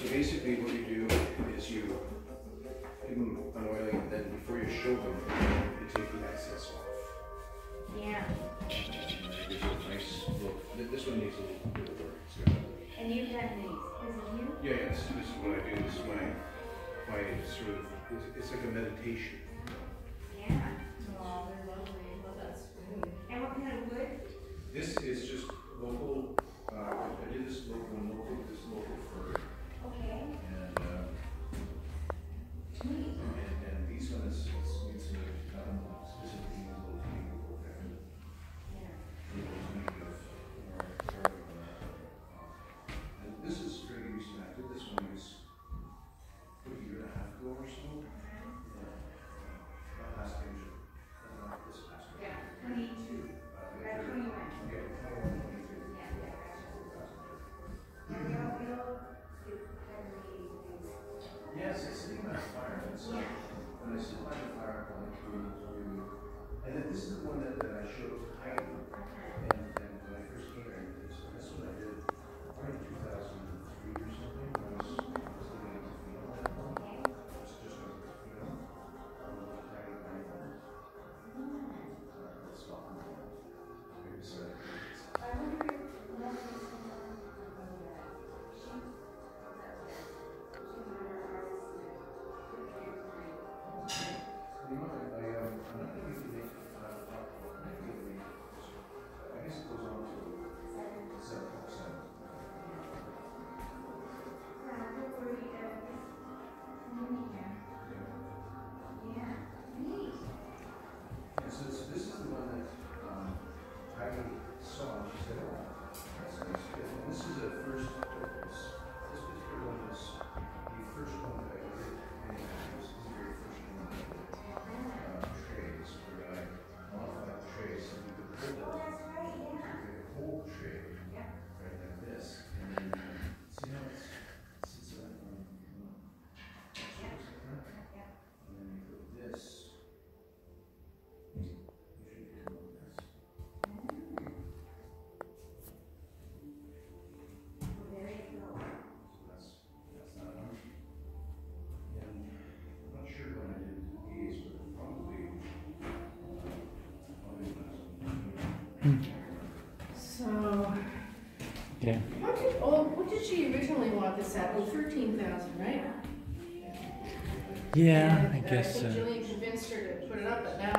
So basically what you do is you give them an oiling and then before you show them, you take the excess off. Yeah. Nice look. This one needs a little bit of work. And you've done these. You? Yeah, yeah this, this, is what I do. This is my, my sort of, it's, it's like a meditation. Yeah. Yes, it's sitting by fire. And so when I still by the fire, I want to, and then this is the one that, that I showed Heidi So this, is the one So. Yeah. What did, oh, what did she originally want this at? Oh, 13000 right? Yeah, and, I guess I so. Jillian convinced her to put it up, but now.